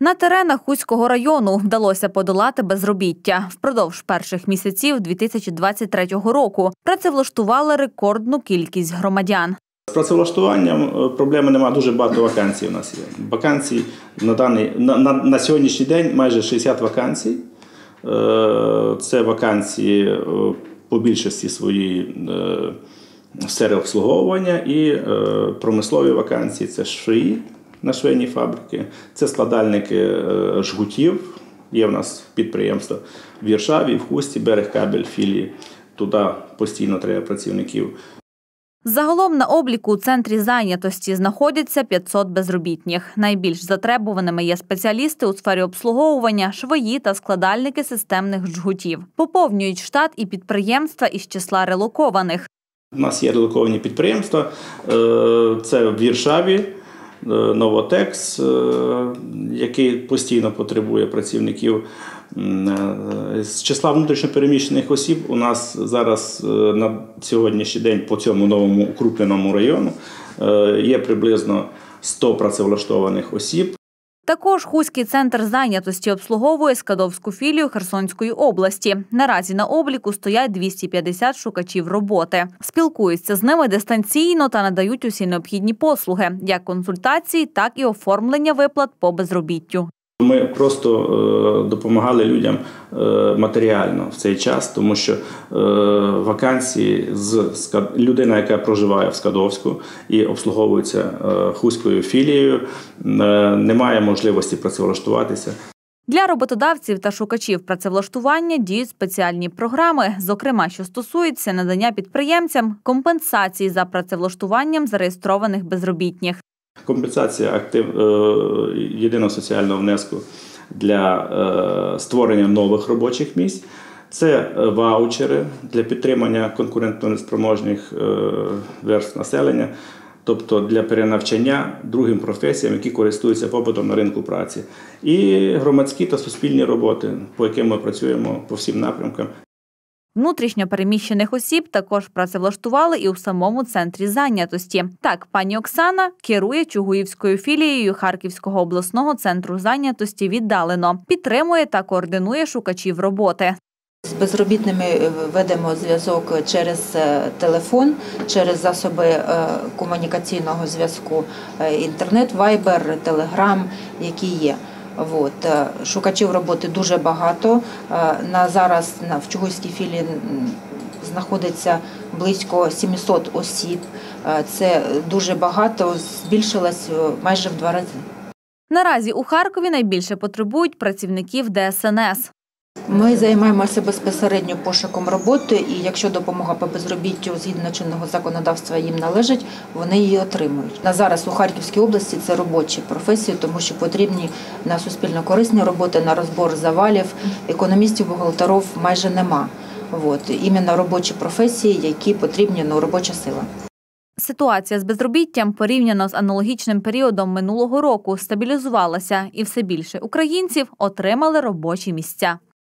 На теренах Хуського району вдалося подолати безробіття. Впродовж перших місяців 2023 року працевлаштували рекордну кількість громадян. З працевлаштуванням е, проблеми немає. Дуже багато вакансій у нас є. Вакансій на даний на, на, на сьогоднішній день майже 60 вакансій. Е, Це вакансії е, по більшості своїй сфери обслуговування і промислові вакансії це швеї на швейні фабрики, це складальники е, жгутів. Є в нас підприємства в Віршаві, в Хусті, берег кабель, філії. Туди постійно треба працівників. Загалом на обліку у центрі зайнятості знаходяться 500 безробітних. Найбільш затребуваними є спеціалісти у сфері обслуговування, швої та складальники системних жгутів. Поповнюють штат і підприємства із числа релокованих. У нас є релоковані підприємства. Е, Це в Віршаві, Новотекс, е, який постійно потребує працівників. Е, З числа внутрішньопереміщених осіб у нас зараз е, на сьогоднішній день по цьому новому укрупленому району е, є приблизно 100 працевлаштованих осіб. Також Хуський центр зайнятості обслуговує Скадовську філію Херсонської області. Наразі на обліку стоять 250 шукачів роботи. Спілкуються з ними дистанційно та надають усі необхідні послуги, як консультації, так і оформлення виплат по безробіттю. Ми просто е, допомагали людям е, матеріально в цей час, тому що е, вакансії з людина, яка проживає в Скадовську і обслуговується хуською філією, не має можливості працевлаштуватися. Для роботодавців та шукачів працевлаштування діють спеціальні програми, зокрема, що стосуються надання підприємцям компенсації за працевлаштуванням зареєстрованих безробітних. Компенсація актив е, єдиного соціального внеску для е, створення нових робочих місць. Це е, ваучери для підтримання конкурентно-неспроможних е, верств населення, тобто для перенавчання другим професіям, які користуються попитом на ринку праці, і громадські та суспільні роботи, по яким ми працюємо по всім напрямкам. Внутрішньо переміщених осіб також працевлаштували і у самому центрі зайнятості. Так, пані Оксана керує Чугуївською філією Харківського обласного центру зайнятості віддалено, підтримує та координує шукачів роботи. З безробітними е, ведемо зв'язок через е, телефон, через засоби е, комунікаційного зв'язку, інтернет, вайбер, телеграм, які є. От. е, Шукачів роботи дуже багато. Е, На зараз в Чугуйській філії знаходиться близько 700 осіб. Е, Це дуже багато, збільшилось майже в два рази. Наразі у Харкові найбільше потребують працівників ДСНС. Ми займаємося безпосередньо пошуком роботи, і якщо допомога по безробіттю згідно чинного законодавства їм належить, вони її отримують. На зараз у Харківській області це робочі професії, тому що потрібні на суспільно корисні роботи, на розбор завалів, економістів, бухгалтерів майже нема. От іменно робочі професії, які потрібні ну, робоча сила. Ситуація з безробіттям порівняно з аналогічним періодом минулого року стабілізувалася, і все більше українців отримали робочі місця.